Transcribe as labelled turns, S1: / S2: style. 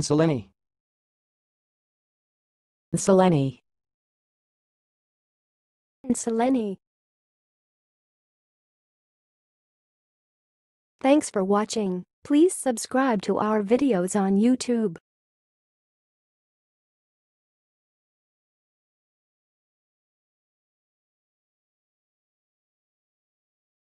S1: Selene.
S2: Selene. Selene. Thanks for watching. Please subscribe to our videos on YouTube.